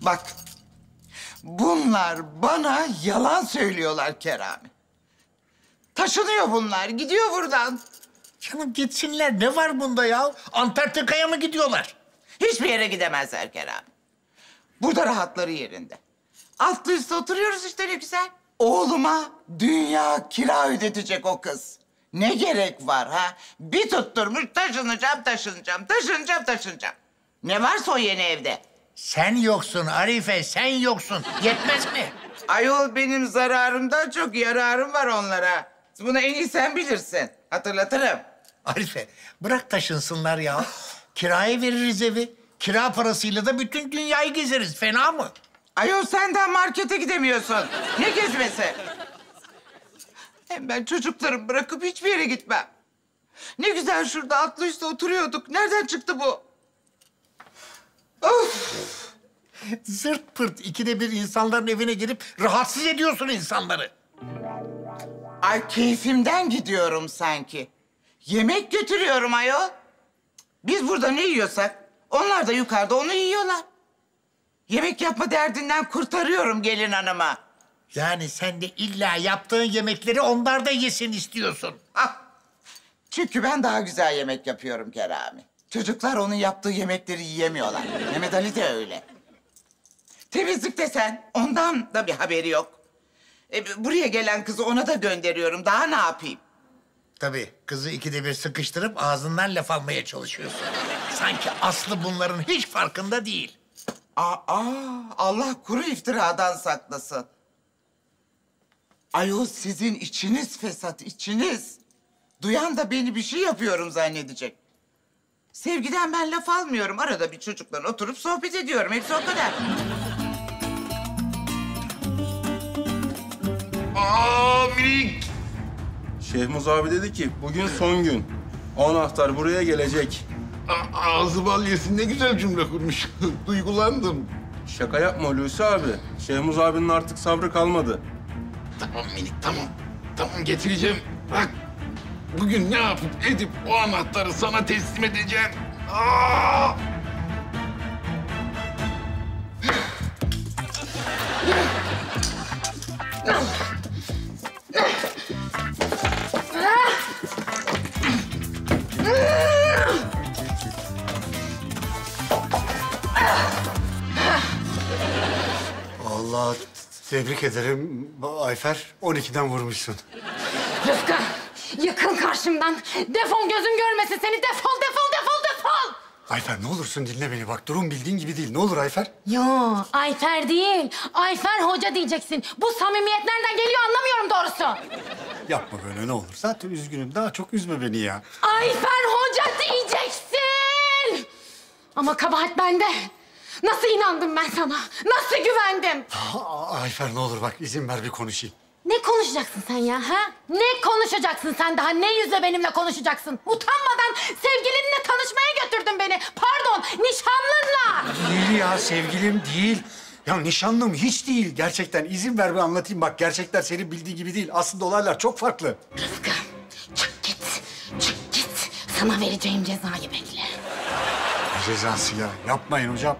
Bak, bunlar bana yalan söylüyorlar Kerami. Taşınıyor bunlar, gidiyor buradan. Canım gitsinler. Ne var bunda ya? Antarktika'ya mı gidiyorlar? Hiçbir yere gidemezler Kerami. Burada rahatları yerinde. Altlı üstte oturuyoruz işte ne güzel. Oğluma dünya kira ödetecek o kız. Ne gerek var ha? Bir tutturmuş taşınacağım, taşınacağım, taşınacağım, taşınacağım. Ne varsa o yeni evde. Sen yoksun Arife, sen yoksun. Yetmez mi? Ayol benim zararımdan çok yararım var onlara. Bunu en iyi sen bilirsin. Hatırlatırım. Arife, bırak taşınsınlar ya. Kiraya veririz evi. Kira parasıyla da bütün dünyayı gezeriz. Fena mı? Ayol sen daha markete gidemiyorsun. Ne gezmesi? Hem ben çocuklarımı bırakıp hiçbir yere gitmem. Ne güzel şurada atlı üstte oturuyorduk. Nereden çıktı bu? Zırt pırt ikide bir insanların evine girip rahatsız ediyorsun insanları. Ay keyfimden gidiyorum sanki. Yemek götürüyorum ayol. Biz burada ne yiyorsak onlar da yukarıda onu yiyorlar. Yemek yapma derdinden kurtarıyorum gelin hanıma. Yani sen de illa yaptığın yemekleri onlar da yesin istiyorsun. Ah! Çünkü ben daha güzel yemek yapıyorum Kerami. Çocuklar onun yaptığı yemekleri yiyemiyorlar. Mehmet Ali de öyle. Temizlik desen ondan da bir haberi yok. E, buraya gelen kızı ona da gönderiyorum. Daha ne yapayım? Tabii kızı ikide bir sıkıştırıp ağzından laf almaya çalışıyorsun. Sanki Aslı bunların hiç farkında değil. Aa, Allah kuru iftiradan saklasın. Ayol sizin içiniz fesat, içiniz. Duyan da beni bir şey yapıyorum zannedecek. Sevgiden ben laf almıyorum. Arada bir çocukla oturup sohbet ediyorum. Hepsi o kadar. Aa minik. Şehmuz abi dedi ki bugün son gün. Anahtar buraya gelecek. A- ağzı bal yesin ne güzel cümle kurmuş. Duygulandım. Şaka yapma Hulusi abi. Şehmuz abinin artık sabrı kalmadı. Tamam minik tamam. Tamam getireceğim. Bak bugün ne yapıp edip o anahtarı sana teslim edeceğim. Aa! Allah tebrik ederim Ayfer. 12'den vurmuşsun. Rıfkı, yıkıl karşımdan. Defol gözüm görmesin seni. Defol, defol, defol, defol. Ayfer ne olursun dinle beni. Bak durum bildiğin gibi değil. Ne olur Ayfer? Yo, Ayfer değil. Ayfer Hoca diyeceksin. Bu samimiyet nereden geliyor anlamıyorum doğrusu. Yapma böyle ne olur. Zaten üzgünüm. Daha çok üzme beni ya. Ayfer Hoca diyeceksin. Ama kabahat bende. Nasıl inandım ben sana? Nasıl güvendim? Ayfer ne olur bak izin ver bir konuşayım. Ne konuşacaksın sen ya ha? Ne konuşacaksın sen daha? Ne yüzle benimle konuşacaksın? Utanmadan sevgilinle tanışmaya götürdün beni. Pardon, nişanlınla. Değil ya sevgilim değil. Ya nişanlım hiç değil. Gerçekten izin ver bir anlatayım. Bak gerçekler senin bildiğin gibi değil. Aslında olaylar çok farklı. Rıfkı, çık git. Çık git. Sana vereceğim cezayı bekle. Ne cezası ya? Yapmayın hocam.